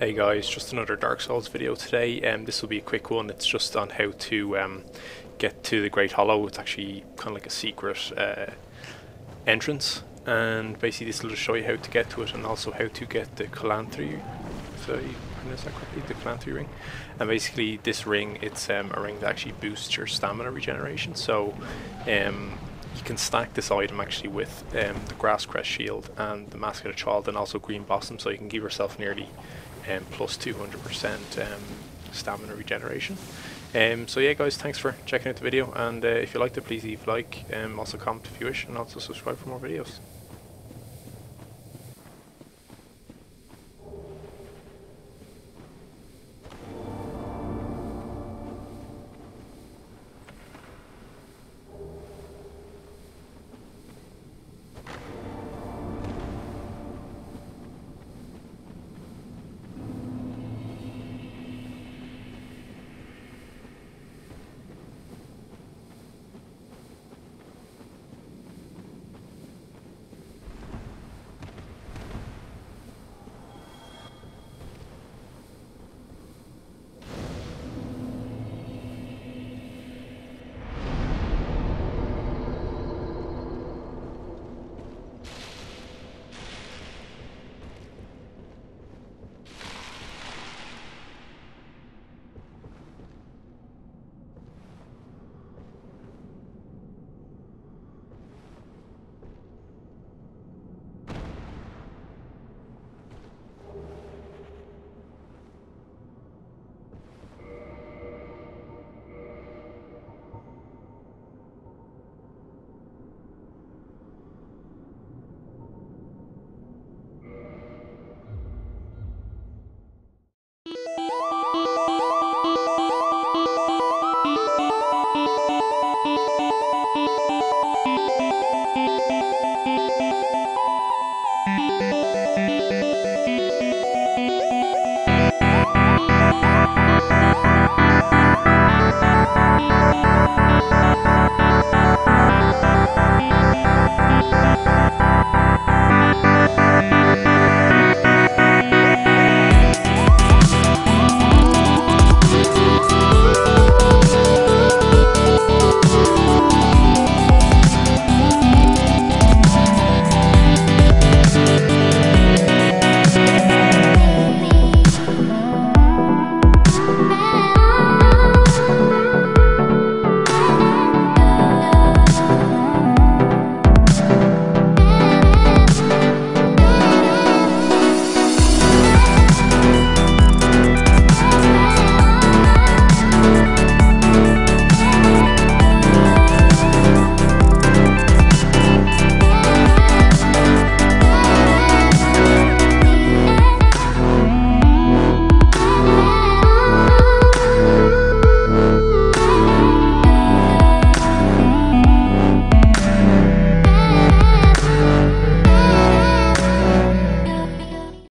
Hey guys, just another Dark Souls video today. Um, this will be a quick one. It's just on how to um, get to the Great Hollow. It's actually kind of like a secret uh, entrance, and basically this will just show you how to get to it and also how to get the Cloranthy. So you pronounce that correctly? The Cloranthy ring. And basically, this ring, it's um, a ring that actually boosts your stamina regeneration. So um, you can stack this item actually with um, the Grass Crest Shield and the Mask of the Child, and also Green Blossom, so you can give yourself nearly um, plus 200% um, stamina regeneration. Um, so yeah guys, thanks for checking out the video and uh, if you liked it please leave a like, um, also comment if you wish and also subscribe for more videos.